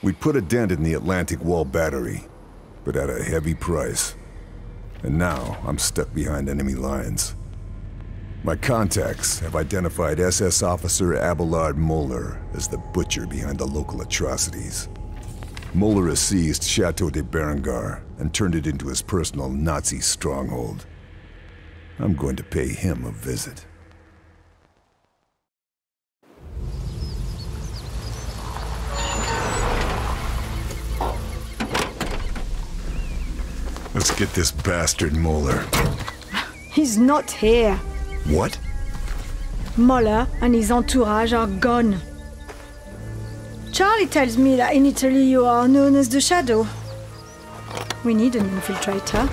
We put a dent in the Atlantic Wall battery, but at a heavy price. And now I'm stuck behind enemy lines. My contacts have identified SS Officer Abelard Moeller as the butcher behind the local atrocities. Moeller has seized Chateau de Berengar and turned it into his personal Nazi stronghold. I'm going to pay him a visit. Let's get this bastard Moeller. He's not here. What? Moeller and his entourage are gone. Charlie tells me that in Italy you are known as the Shadow. We need an infiltrator.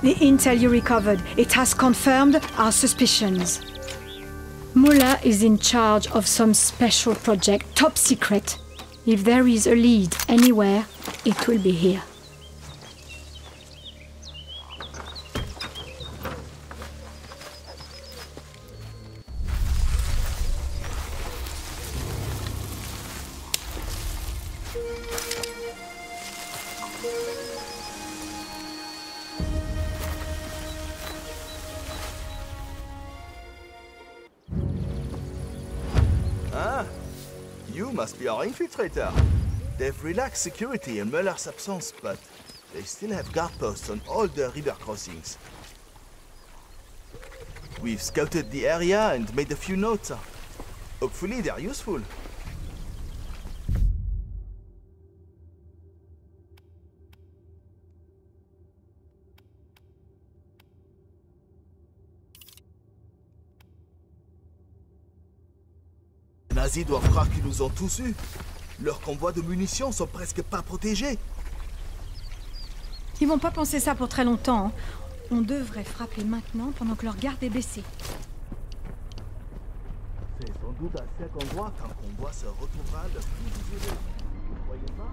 The intel you recovered, it has confirmed our suspicions. Moeller is in charge of some special project, top secret. If there is a lead anywhere, it will be here. Ah, you must be our infiltrator. They've relaxed security in Moeller's absence, but they still have guard posts on all the river crossings. We've scouted the area and made a few notes. Hopefully they're useful. Les nazis doivent croire qu'ils nous ont tous eus. Leurs convois de munitions sont presque pas protégés. Ils vont pas penser ça pour très longtemps. hein. On devrait frapper maintenant pendant que leur garde est baissée. C'est sans doute à cet endroit qu'un convoi se retrouvera le plus isolé. Vous ne croyez pas?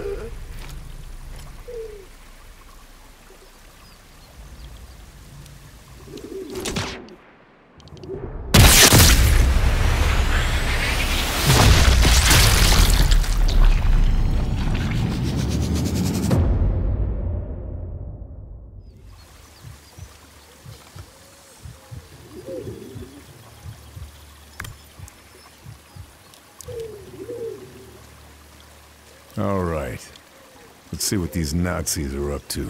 All right. Let's see what these Nazis are up to.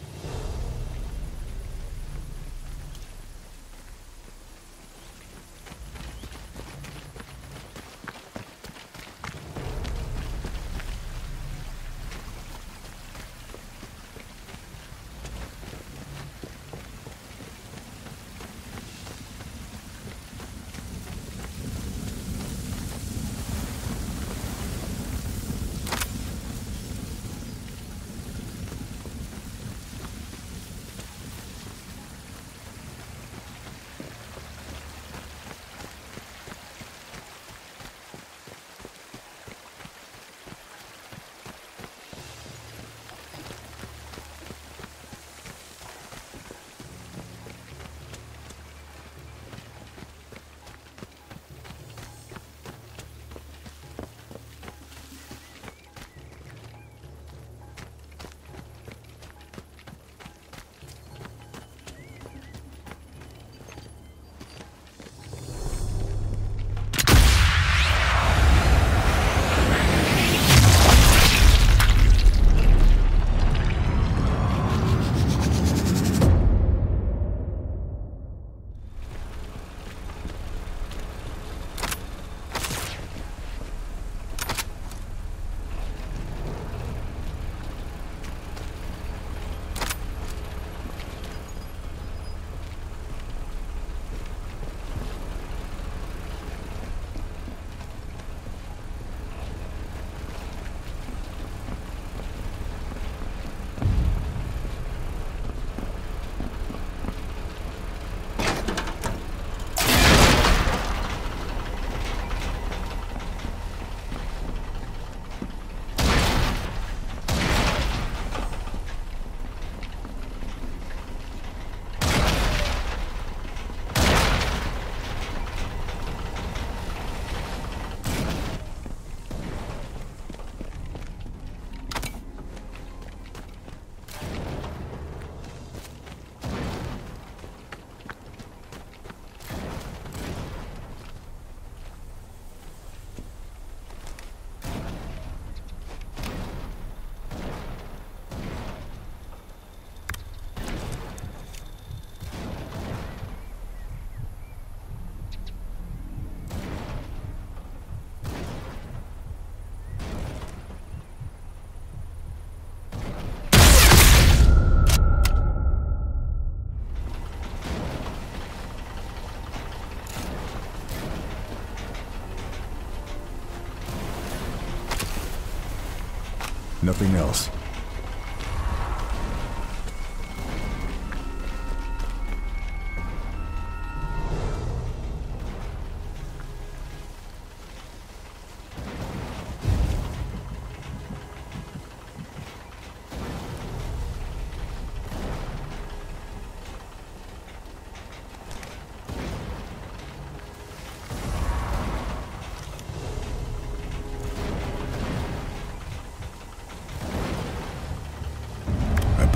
Nothing else.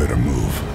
Better move.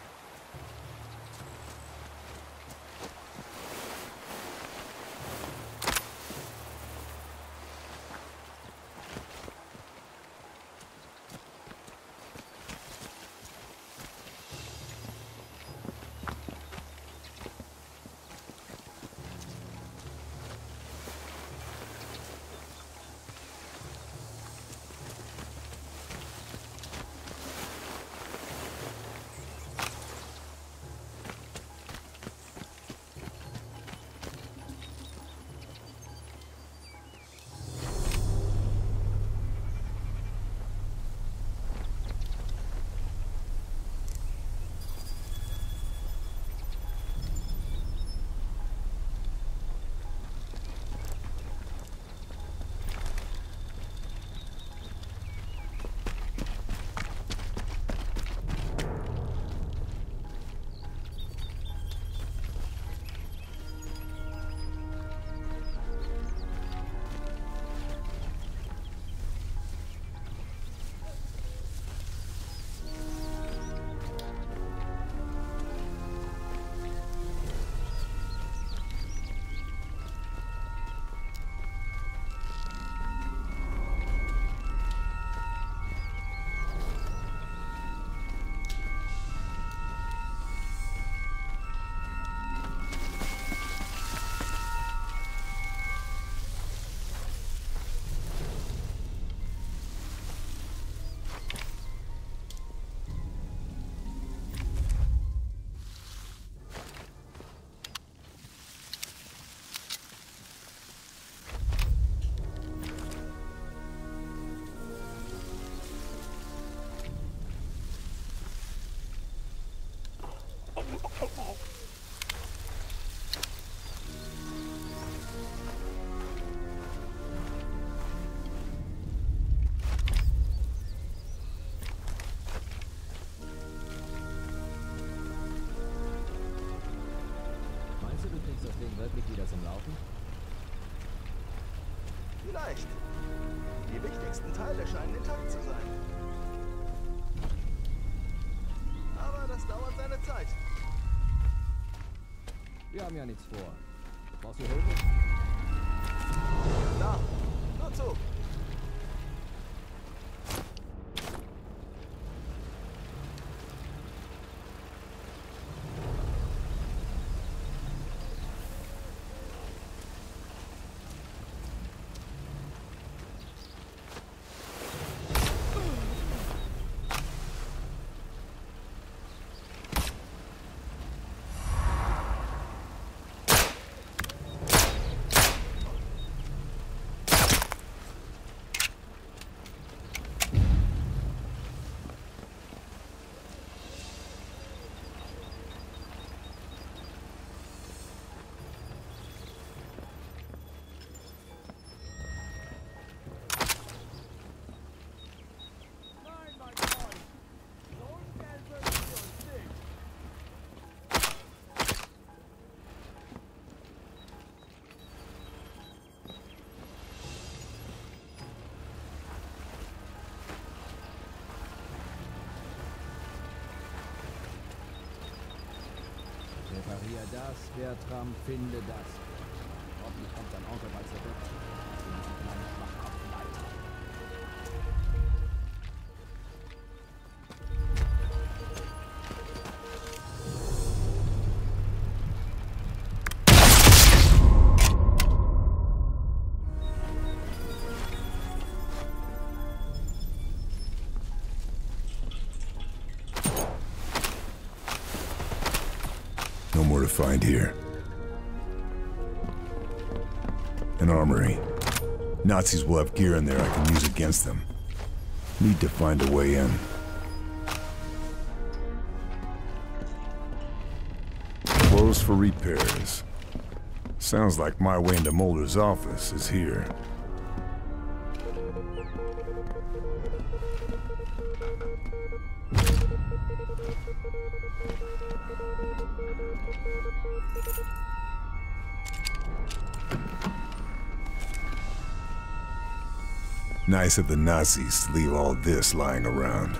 Wichtigsten Teile scheinen intakt zu sein. Aber das dauert seine Zeit. Wir haben ja nichts vor. Brauchst du Hilfe? Na, nur zu. Reparier das, Bertram, finde das. Hoffentlich kommt dein Onkel bald zurück. Find here. An armory. Nazis will have gear in there I can use against them. Need to find a way in. Closed for repairs. Sounds like my way into Mulder's office is here. Nice of the Nazis to leave all this lying around.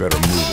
Better move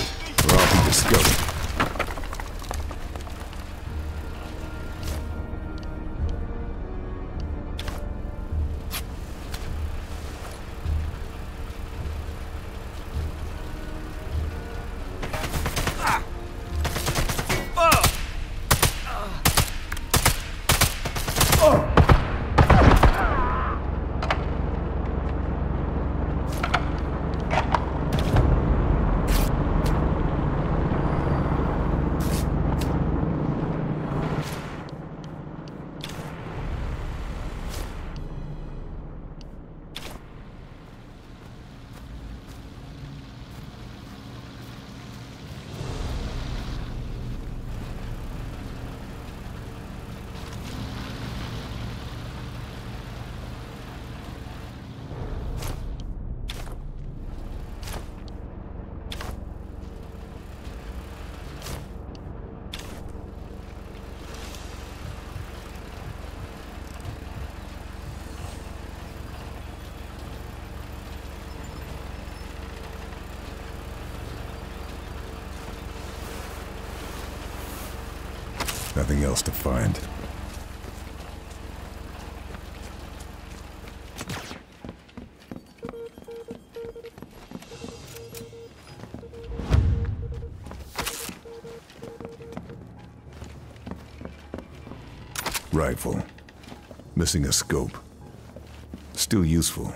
Nothing else to find. Rifle. Missing a scope. Still useful.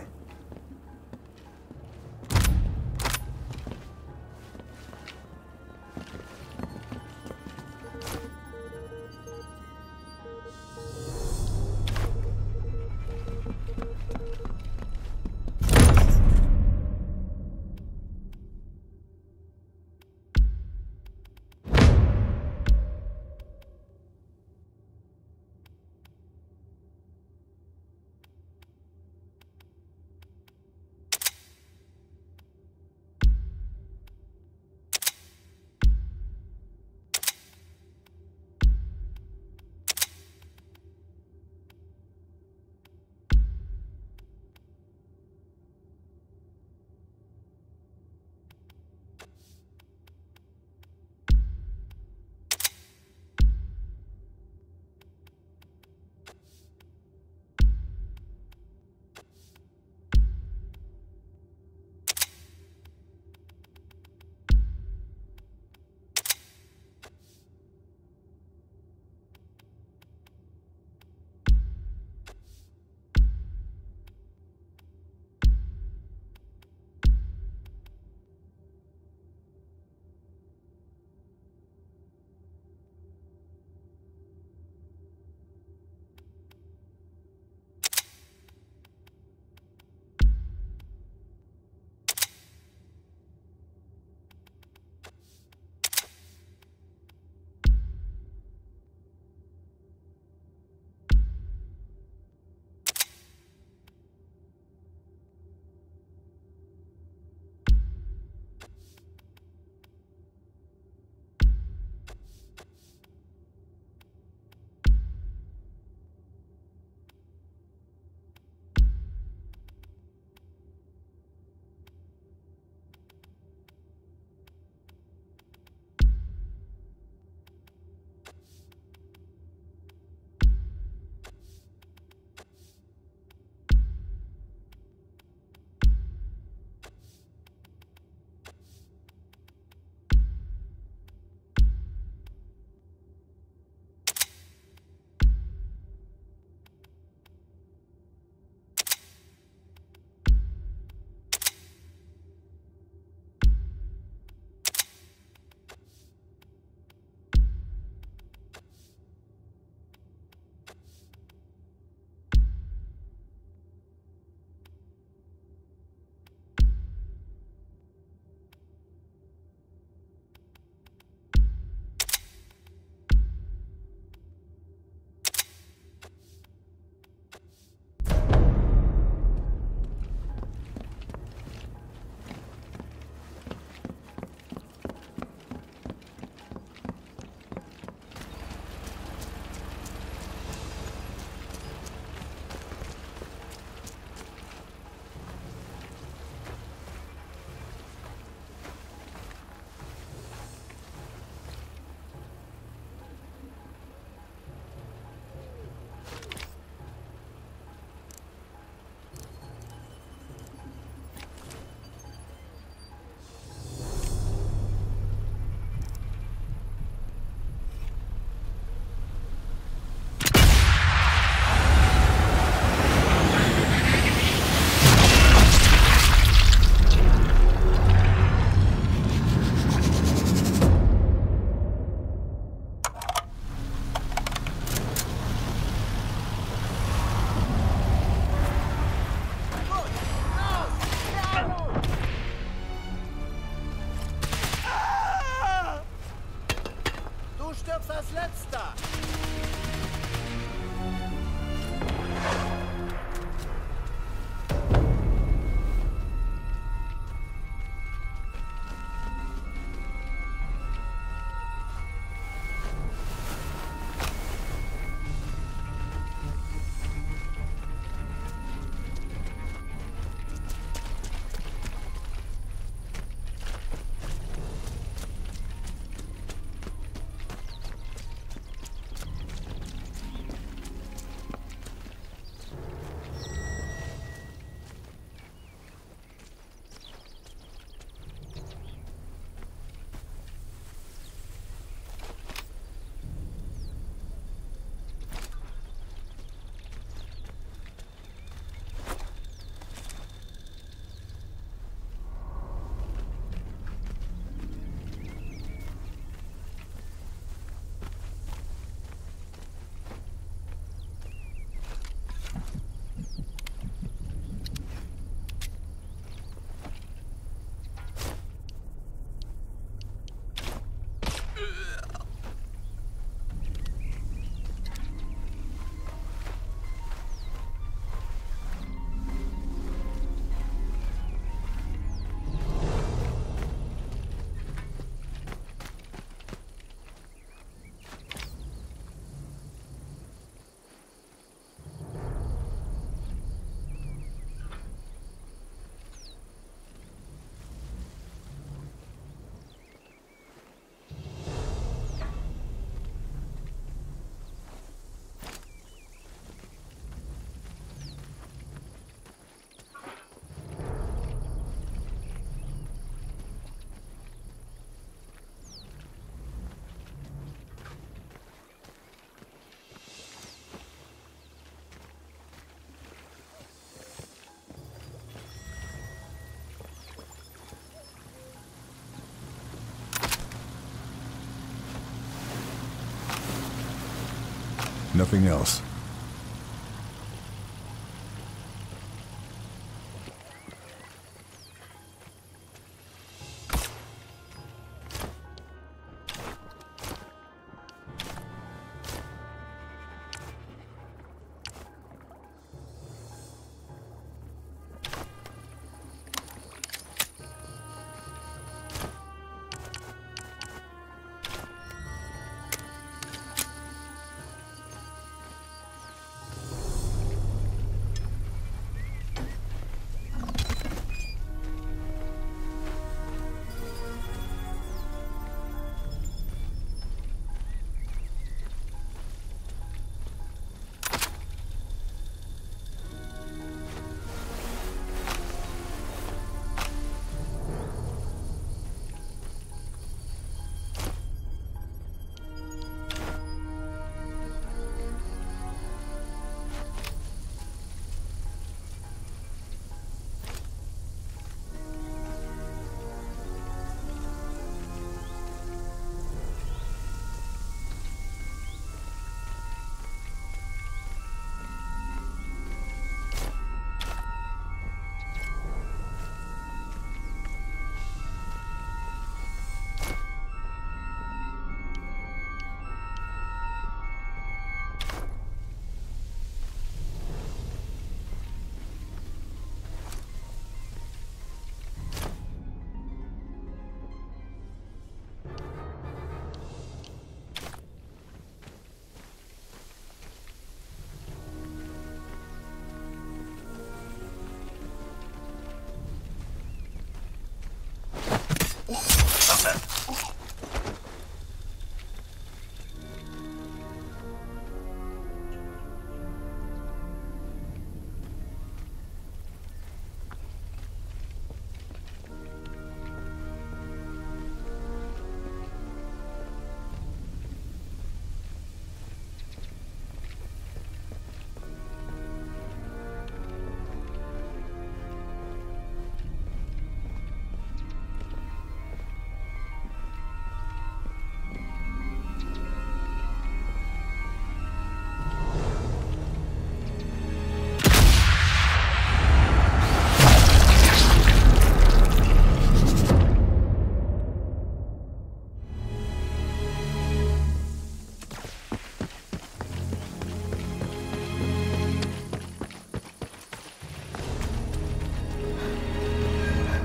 Nothing else.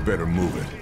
Better move it.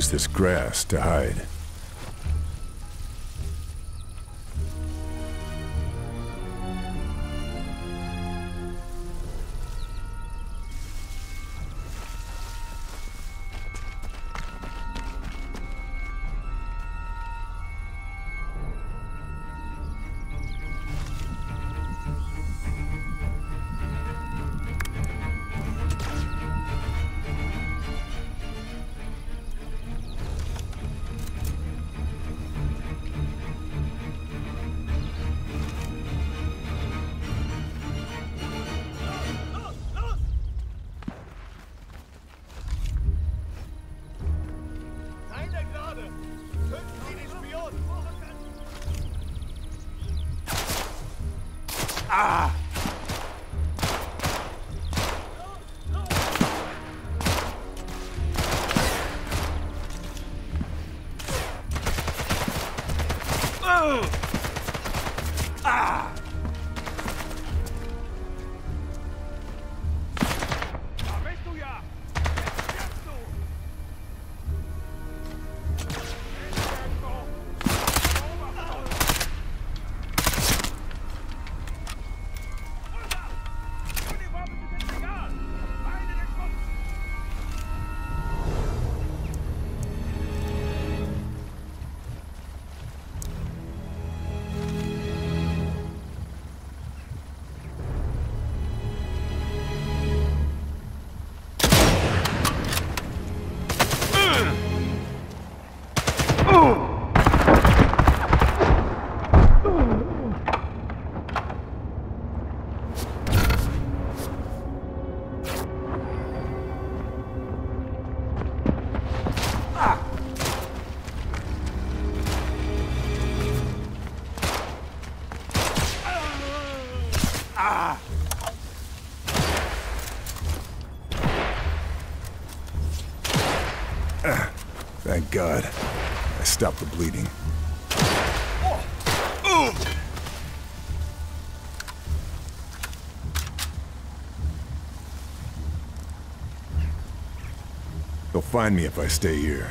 Use this grass to hide. I stopped the bleeding. They'll find me if I stay here.